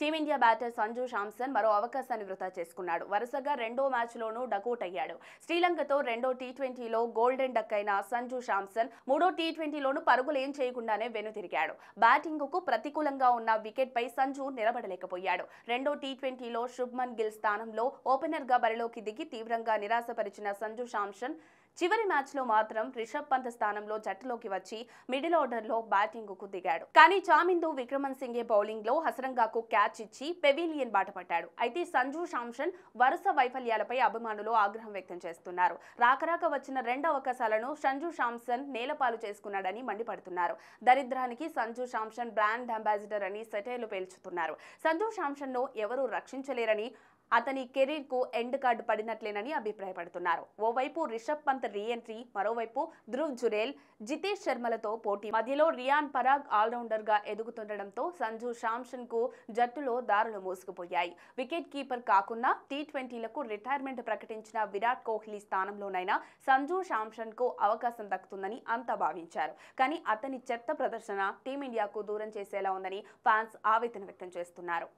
Team India batter Sanju Samson మరో అవకాశాన్ని వృధా చేసుకున్నాడు. వరుసగా రెండో మ్యాచ్లోనూ డకౌట్ అయ్యాడు శ్రీలంకతో రెండో టీ ట్వంటీలో గోల్డెన్ డక్ అయిన సంజు శాంసన్ మూడో టీ ట్వంటీలోనూ పరుగులేం చేయకుండానే వెనుతిరిగాడు. బ్యాటింగ్కు ప్రతికూలంగా ఉన్న వికెట్ పై సంజు నిలబడలేకపోయాడు. రెండో టీ ట్వంటీలో శుభ్మన్ గిల్ స్థానంలో ఓపెనర్గా బరిలోకి దిగి తీవ్రంగా నిరాశపరిచిన సంజు శాంసన్ చివరి మ్యాచ్లో మాత్రం రిషబ్ పంత్ స్థానంలో జట్టులోకి వచ్చి మిడిల్ ఆర్డర్లో బ్యాటింగ్కు దిగాడు. కానీ చామిందు విక్రమన్ సింగే బౌలింగ్లో హసరంగాకు క్యాచ్ ఇచ్చి పెవిలియన్ బాట పట్టాడు. అయితే సంజు శాంసన్ వరుస వైఫల్యాలపై అభిమానులు ఆగ్రహం వ్యక్తం చేస్తున్నారు. రాకరాక వచ్చిన రెండు అవకాశాలను సంజు శాంసన్ నేలపాలు చేసుకున్నాడని మండిపడుతున్నారు. దరిద్రానికి సంజు శాంసన్ బ్రాండ్ అంబాసిడర్ అని సెటైర్లు పేల్చుతున్నారు. సంజు శాంసన్ను ఎవరూ రక్షించలేరని అతని కెరీర్కు ఎండ్ కార్డు పడినట్లేనని అభిప్రాయపడుతున్నారు. ఓవైపు రిషబ్ పంత్ రీఎంట్రీ మరోవైపు ధృవ్ జురేల్ జితేష్ శర్మలతో పోటీ. మధ్యలో రియాన్ పరాగ్ ఆల్రౌండర్గా ఎదుగుతుండటంతో సంజు శాంసన్కు జట్టులో దారులు మూసుకుపోయాయి. వికెట్ కీపర్ కాకుండా టీ ట్వంటీలకు రిటైర్మెంట్ ప్రకటించిన విరాట్ కోహ్లీ స్థానంలోనైనా సంజు శాంసన్కు అవకాశం దక్కుతుందని అంతా భావించారు. కానీ అతని చెత్త ప్రదర్శన టీమిండియాకు దూరం చేసేలా ఉందని ఫ్యాన్స్ ఆవేదన వ్యక్తం చేస్తున్నారు.